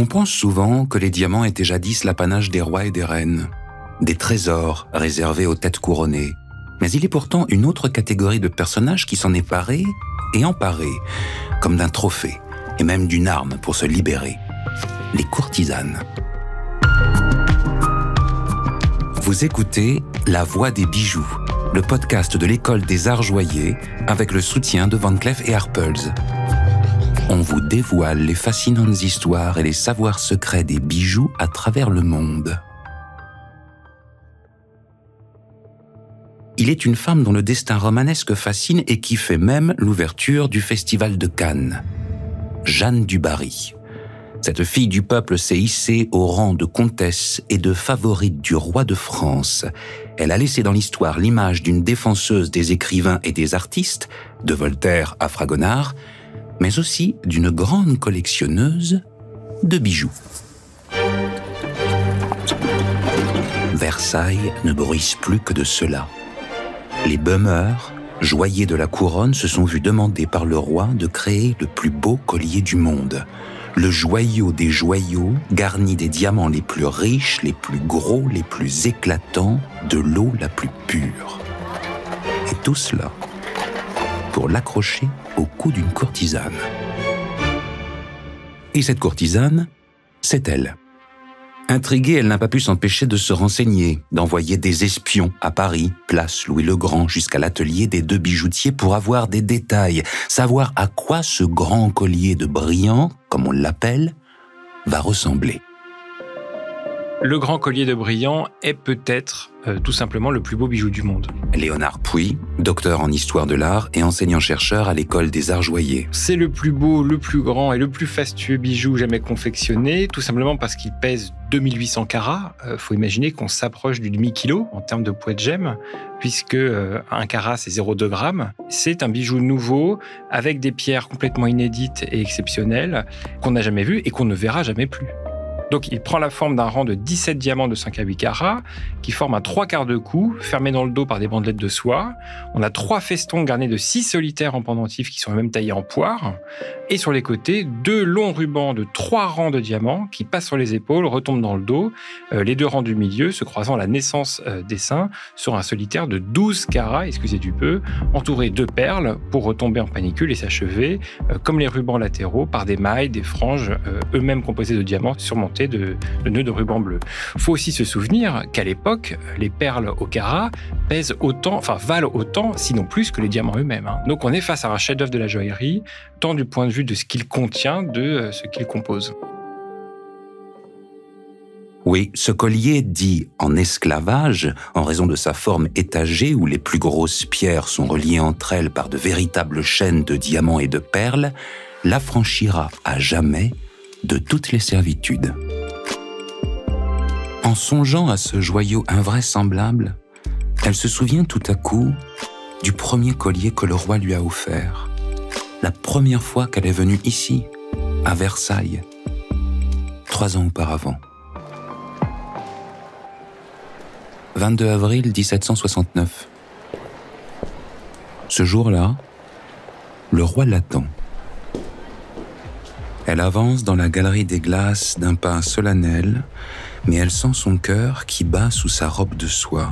On pense souvent que les diamants étaient jadis l'apanage des rois et des reines, des trésors réservés aux têtes couronnées. Mais il est pourtant une autre catégorie de personnages qui s'en est paré et emparé, comme d'un trophée et même d'une arme pour se libérer. Les courtisanes. Vous écoutez La Voix des bijoux, le podcast de l'école des arts joyers avec le soutien de Van Cleef et Arpels on vous dévoile les fascinantes histoires et les savoirs secrets des bijoux à travers le monde. Il est une femme dont le destin romanesque fascine et qui fait même l'ouverture du Festival de Cannes. Jeanne du Barry. Cette fille du peuple s'est hissée au rang de comtesse et de favorite du roi de France. Elle a laissé dans l'histoire l'image d'une défenseuse des écrivains et des artistes, de Voltaire à Fragonard, mais aussi d'une grande collectionneuse de bijoux. Versailles ne bruisse plus que de cela. Les bummers, joyés de la couronne, se sont vus demander par le roi de créer le plus beau collier du monde, le joyau des joyaux, garni des diamants les plus riches, les plus gros, les plus éclatants, de l'eau la plus pure. Et tout cela l'accrocher au cou d'une courtisane. Et cette courtisane, c'est elle. Intriguée, elle n'a pas pu s'empêcher de se renseigner, d'envoyer des espions à Paris, place Louis le Grand, jusqu'à l'atelier des deux bijoutiers pour avoir des détails, savoir à quoi ce grand collier de brillant, comme on l'appelle, va ressembler. Le grand collier de brillant est peut-être euh, tout simplement le plus beau bijou du monde. Léonard Pouy, docteur en histoire de l'art et enseignant-chercheur à l'école des arts joyers. C'est le plus beau, le plus grand et le plus fastueux bijou jamais confectionné, tout simplement parce qu'il pèse 2800 carats. Il euh, faut imaginer qu'on s'approche du demi-kilo en termes de poids de gemme, puisque euh, un carat c'est 0,2 grammes. C'est un bijou nouveau avec des pierres complètement inédites et exceptionnelles qu'on n'a jamais vues et qu'on ne verra jamais plus. Donc il prend la forme d'un rang de 17 diamants de 5 à 8 carats qui forment un trois quarts de cou fermé dans le dos par des bandelettes de soie. On a trois festons garnis de 6 solitaires en pendentif qui sont même taillés en poire. Et sur les côtés, deux longs rubans de trois rangs de diamants qui passent sur les épaules, retombent dans le dos. Euh, les deux rangs du milieu se croisant à la naissance euh, des seins sur un solitaire de 12 carats, excusez du peu, entouré de perles pour retomber en panicule et s'achever, euh, comme les rubans latéraux, par des mailles, des franges, eux-mêmes composés de diamants surmontés de, nœuds de ruban bleu. Il faut aussi se souvenir qu'à l'époque, les perles au carat pèsent autant, enfin valent autant, sinon plus que les diamants eux-mêmes. Hein. Donc on est face à un chef-d'œuvre de la joaillerie, tant du point de vue de ce qu'il contient, de euh, ce qu'il compose. Oui, ce collier dit en esclavage, en raison de sa forme étagée où les plus grosses pierres sont reliées entre elles par de véritables chaînes de diamants et de perles, l'affranchira à jamais de toutes les servitudes. En songeant à ce joyau invraisemblable, elle se souvient tout à coup du premier collier que le roi lui a offert, la première fois qu'elle est venue ici, à Versailles, trois ans auparavant. 22 avril 1769. Ce jour-là, le roi l'attend. Elle avance dans la galerie des glaces d'un pas solennel, mais elle sent son cœur qui bat sous sa robe de soie.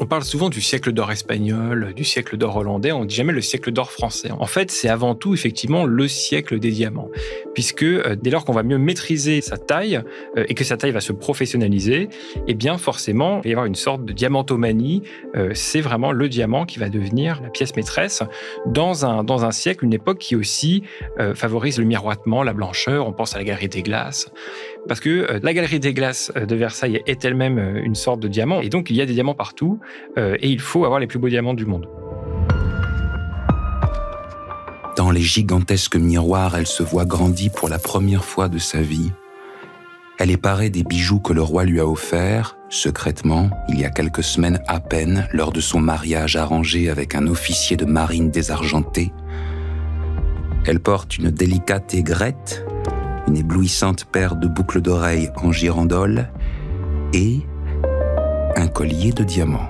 On parle souvent du siècle d'or espagnol, du siècle d'or hollandais, on ne dit jamais le siècle d'or français. En fait, c'est avant tout effectivement le siècle des diamants, puisque euh, dès lors qu'on va mieux maîtriser sa taille euh, et que sa taille va se professionnaliser, eh bien forcément, il va y avoir une sorte de diamantomanie. Euh, c'est vraiment le diamant qui va devenir la pièce maîtresse dans un, dans un siècle, une époque qui aussi favorise le miroitement, la blancheur. On pense à la galerie des glaces, parce que la galerie des glaces de Versailles est elle-même une sorte de diamant, et donc il y a des diamants partout. Euh, et il faut avoir les plus beaux diamants du monde. Dans les gigantesques miroirs, elle se voit grandie pour la première fois de sa vie. Elle est parée des bijoux que le roi lui a offerts, secrètement, il y a quelques semaines à peine, lors de son mariage arrangé avec un officier de marine désargenté. Elle porte une délicate aigrette, une éblouissante paire de boucles d'oreilles en girandole et un collier de diamants.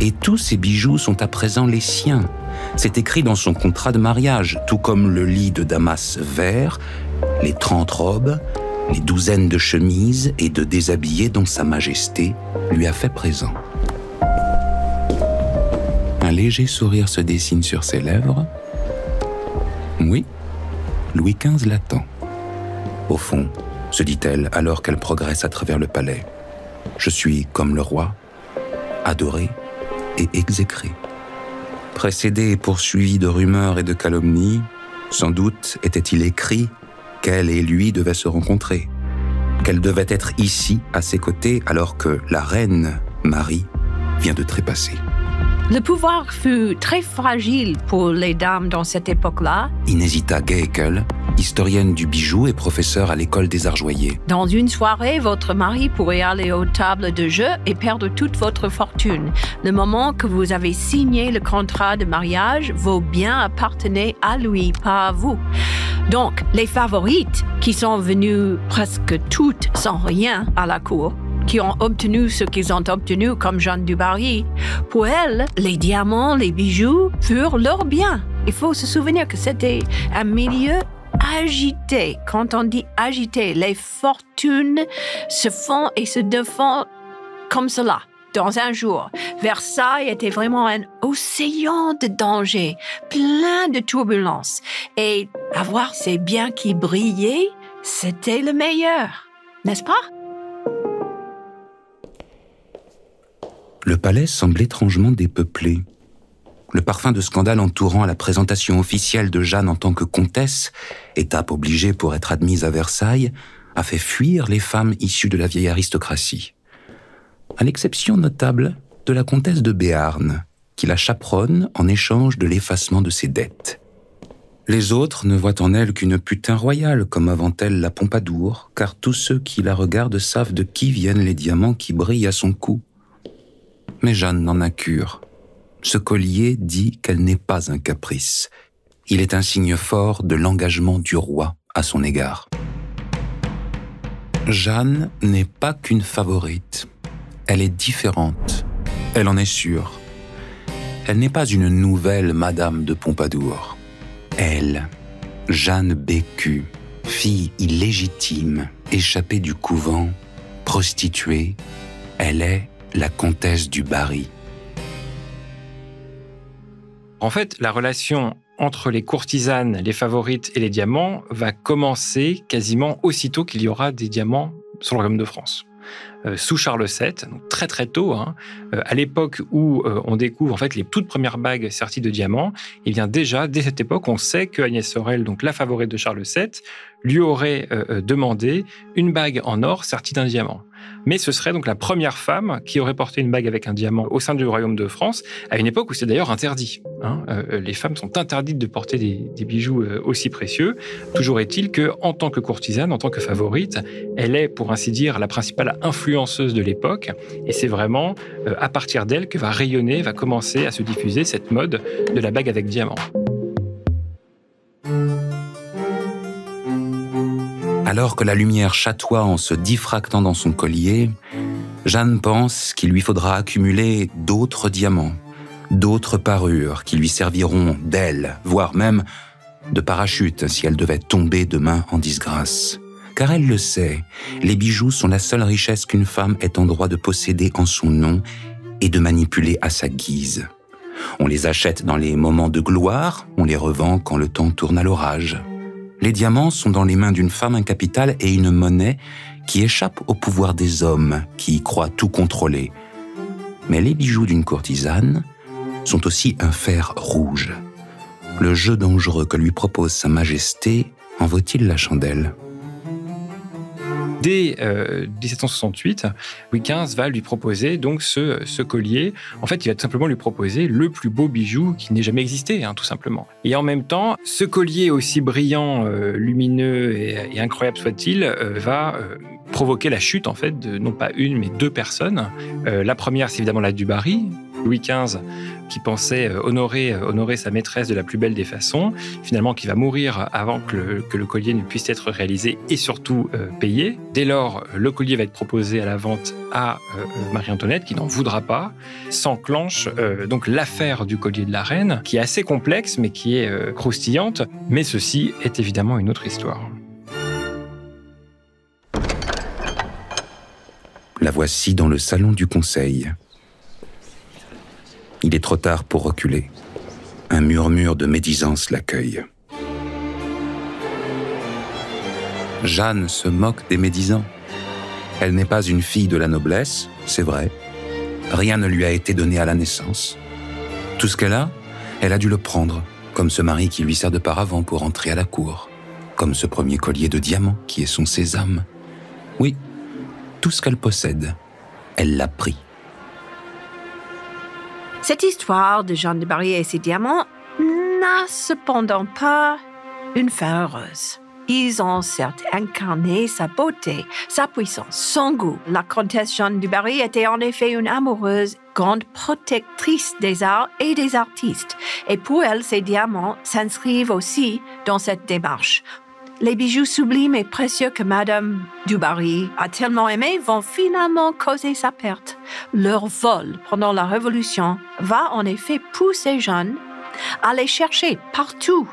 Et tous ces bijoux sont à présent les siens, c'est écrit dans son contrat de mariage, tout comme le lit de Damas vert, les trente robes, les douzaines de chemises et de déshabillés dont Sa Majesté lui a fait présent. Un léger sourire se dessine sur ses lèvres. Oui, Louis XV l'attend. Au fond, se dit-elle alors qu'elle progresse à travers le palais, je suis comme le roi, adoré et exécré. Précédé et poursuivi de rumeurs et de calomnies, sans doute était-il écrit qu'elle et lui devaient se rencontrer, qu'elle devait être ici à ses côtés alors que la reine Marie vient de trépasser. Le pouvoir fut très fragile pour les dames dans cette époque-là. Inesita Geekel, historienne du bijou et professeure à l'école des arts joyers. Dans une soirée, votre mari pourrait aller aux tables de jeu et perdre toute votre fortune. Le moment que vous avez signé le contrat de mariage, vos biens appartenaient à lui, pas à vous. Donc, les favorites, qui sont venues presque toutes sans rien à la cour, qui ont obtenu ce qu'ils ont obtenu comme Jeanne du Barry, pour elles, les diamants, les bijoux furent leurs biens. Il faut se souvenir que c'était un milieu agité. Quand on dit agité, les fortunes se font et se défendent comme cela dans un jour. Versailles était vraiment un océan de dangers, plein de turbulences. Et avoir ces biens qui brillaient, c'était le meilleur, n'est-ce pas? Le palais semble étrangement dépeuplé. Le parfum de scandale entourant la présentation officielle de Jeanne en tant que comtesse, étape obligée pour être admise à Versailles, a fait fuir les femmes issues de la vieille aristocratie. À l'exception notable de la comtesse de Béarn, qui la chaperonne en échange de l'effacement de ses dettes. Les autres ne voient en elle qu'une putain royale, comme avant elle la Pompadour, car tous ceux qui la regardent savent de qui viennent les diamants qui brillent à son cou. Mais Jeanne n'en a cure. Ce collier dit qu'elle n'est pas un caprice. Il est un signe fort de l'engagement du roi à son égard. Jeanne n'est pas qu'une favorite. Elle est différente. Elle en est sûre. Elle n'est pas une nouvelle Madame de Pompadour. Elle, Jeanne Bécu, fille illégitime, échappée du couvent, prostituée, elle est la comtesse du Barry. En fait, la relation entre les courtisanes, les favorites et les diamants va commencer quasiment aussitôt qu'il y aura des diamants sur le royaume de France. Euh, sous Charles VII, donc très très tôt, hein, euh, à l'époque où euh, on découvre en fait les toutes premières bagues serties de diamants, et eh bien déjà dès cette époque, on sait que Agnès Sorel, donc la favorite de Charles VII, lui aurait demandé une bague en or sertie d'un diamant mais ce serait donc la première femme qui aurait porté une bague avec un diamant au sein du royaume de France, à une époque où c'est d'ailleurs interdit. Hein. Euh, les femmes sont interdites de porter des, bijoux euh, aussi précieux. Toujours est-il que, en tant que courtisane, en tant que favorite, elle est, pour ainsi dire, la principale influenceuse de l'époque, et c'est vraiment euh, à partir d'elle que va rayonner, va commencer à se diffuser cette mode de la bague avec diamant. Alors que la lumière chatoie en se diffractant dans son collier, Jeanne pense qu'il lui faudra accumuler d'autres diamants, d'autres parures qui lui serviront d'aile, voire même de parachute si elle devait tomber demain en disgrâce. Car elle le sait, les bijoux sont la seule richesse qu'une femme est en droit de posséder en son nom et de manipuler à sa guise. On les achète dans les moments de gloire, on les revend quand le temps tourne à l'orage. Les diamants sont dans les mains d'une femme un capital et une monnaie qui échappe au pouvoir des hommes qui croient tout contrôler. Mais les bijoux d'une courtisane sont aussi un fer rouge. Le jeu dangereux que lui propose Sa Majesté en vaut-il la chandelle? Dès 1768, euh, Louis XV va lui proposer donc ce, collier. En fait, il va tout simplement lui proposer le plus beau bijou qui n'ait jamais existé, hein, tout simplement. Et en même temps, ce collier aussi brillant, euh, lumineux et, incroyable soit-il, euh, va provoquer la chute en fait de non pas une mais deux personnes. la première, c'est évidemment la du Barry, Louis XV qui pensait euh, honorer, euh, honorer sa maîtresse de la plus belle des façons, finalement qui va mourir avant que le, collier ne puisse être réalisé et surtout euh, payé. Dès lors, le collier va être proposé à la vente à Marie-Antoinette qui n'en voudra pas. S'enclenche donc l'affaire du collier de la reine, qui est assez complexe mais qui est croustillante. Mais ceci est évidemment une autre histoire. La voici dans le salon du conseil. Il est trop tard pour reculer. Un murmure de médisance l'accueille. Jeanne se moque des médisants. Elle n'est pas une fille de la noblesse, c'est vrai. Rien ne lui a été donné à la naissance. Tout ce qu'elle a, elle a dû le prendre, comme ce mari qui lui sert de paravent pour entrer à la cour, comme ce premier collier de diamants qui est son sésame. Oui, tout ce qu'elle possède, elle l'a pris. Cette histoire de Jeanne de Barry et ses diamants n'a cependant pas une fin heureuse. Ils ont certes incarné sa beauté, sa puissance, son goût. La comtesse Jeanne du Barry était en effet une amoureuse, grande protectrice des arts et des artistes. Et pour elle, ces diamants s'inscrivent aussi dans cette démarche. Les bijoux sublimes et précieux que Madame Dubarry a tellement aimés vont finalement causer sa perte. Leur vol pendant la Révolution va en effet pousser Jeanne à les chercher partout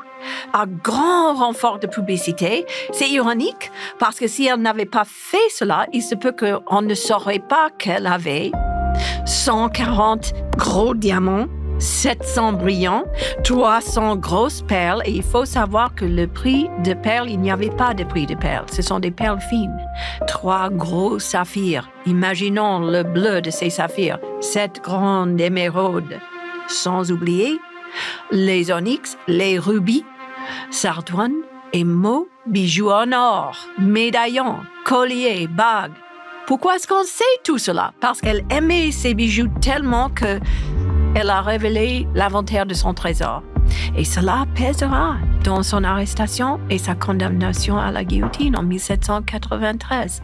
à grand renfort de publicité. C'est ironique parce que si elle n'avait pas fait cela, il se peut qu'on ne saurait pas qu'elle avait 140 gros diamants 700 brillants, 300 grosses perles et il faut savoir que le prix de perles, il n'y avait pas de prix de perles, ce sont des perles fines. Trois gros saphirs, imaginons le bleu de ces saphirs, sept grandes émeraudes, sans oublier les onyx, les rubis, sardoine et mots, bijoux en or, médaillons, colliers, bagues. Pourquoi est-ce qu'on sait tout cela? Parce qu'elle aimait ces bijoux tellement que elle a révélé l'inventaire de son trésor. Et cela pèsera dans son arrestation et sa condamnation à la guillotine en 1793.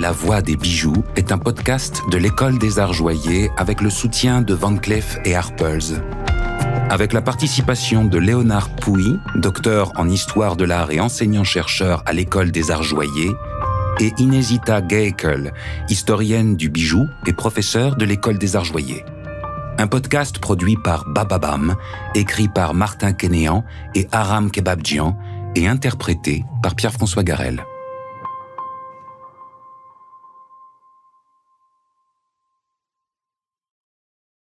La Voix des bijoux est un podcast de l'École des arts joyers avec le soutien de Van Cleef et Arpels. Avec la participation de Léonard Pouy, docteur en histoire de l'art et enseignant-chercheur à l'École des arts joyers, et Inesita Gaekel, historienne du bijou et professeure de l'École des Arts Joyers. Un podcast produit par Bababam, écrit par Martin Kénéan et Aram Kebabjian et interprété par Pierre-François Garel.